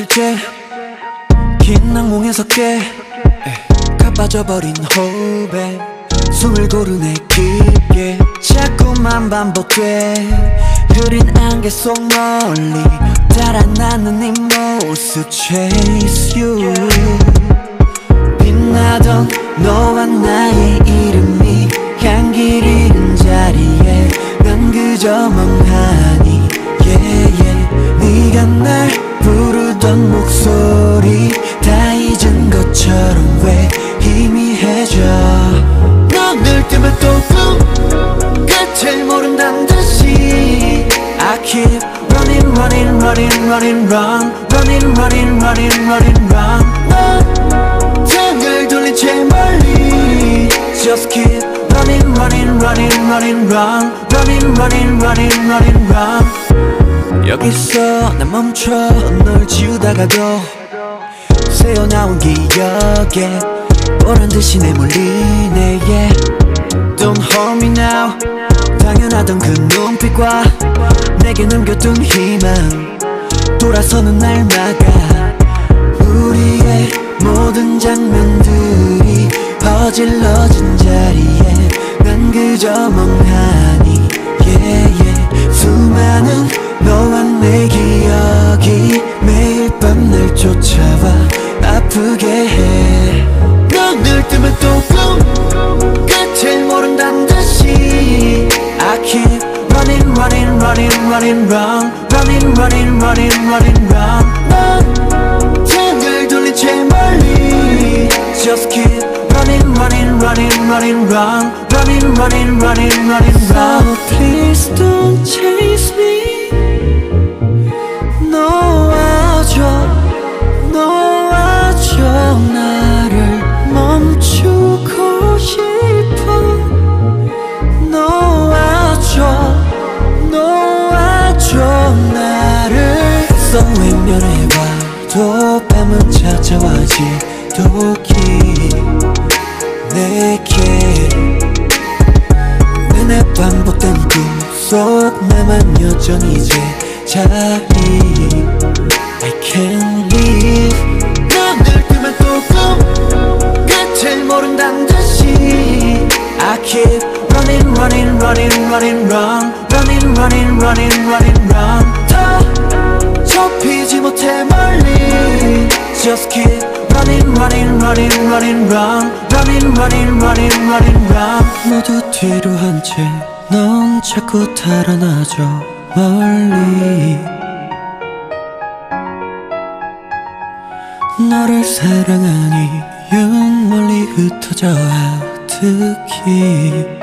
며칠째 긴 악몽에서 깨. 가빠져버린 호흡에 숨을 고르네 깊게. 자꾸만 반복돼. 흐린 안개 속 멀리 달아나는 네 모습. Chase you. 빛나던 너와 나의 이름이 running running run running running running running run 넌 등을 돌린 채 멀리 Just keep running running running running run running running running running run 여기서 난 멈춰 널 지우다가도 새어나온 기억에 보란 듯이 내몰리네 yeah. Don't hold me now 당연하던 그 눈빛과 내게 남겨둔 희망 서는 날 막아. 우리의 모든 장면들이 퍼질러진 자리에 난 그저 멍하니. Yeah, yeah. 수많은 너와 내 기억이 매일 밤 날 쫓아와 아프게 해. 너늘 뜨면 또 꿈 끝을 모른단 듯이. I keep running running running running run running running running run 넌 등을 돌린 채 멀리 Just keep running running running running run running running running running run So please don't chase me 서 외면해봐도 밤은 찾아와 지 독히 내게 내내 반복된 꿈속 나만 여전히 제자리 I can't leave 너늘 뜨면 또꿈 끝을 모른단 듯이 I keep running running running running run running running running running run 더 Just keep running running running running run running running running running run 모두 뒤로 한 채 넌 자꾸 달아나죠 멀리 너를 사랑한 이윤 멀리 흩어져 아득히